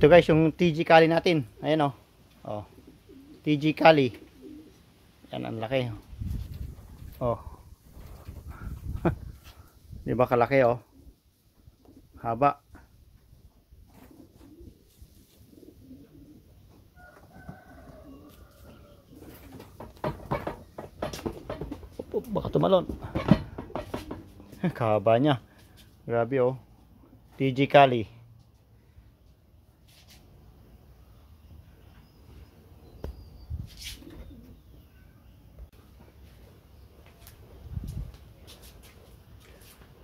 Ito guys, yung TG Kali natin. Ayan oh. Oh. TG Kali. Yan ang laki. Oh. Di ba kalaki oh? Haba. Op, op, baka tumalon. Kahaba niya. Grabe oh. TG Kali.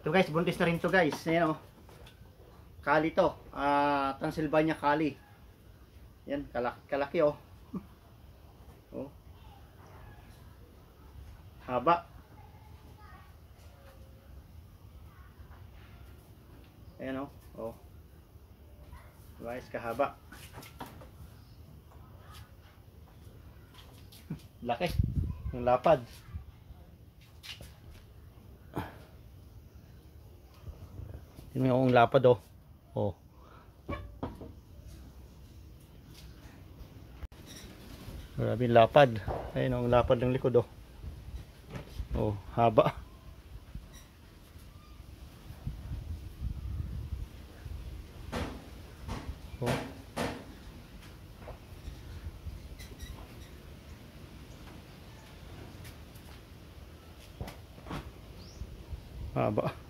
Ito guys, buntis na rin to guys. Ayan oh. Kali to. Ah, Transylvania Kali. Yan, kalaki, kalaki oh. oh. Haba. Ayan oh. Oh. Guys, kahaba. Laki. Yung lapad. Tingnan mo yung lapad oh. Oh. Yung lapad. Ayun ang lapad ng likod oh. Oh, haba. Oh. Haba.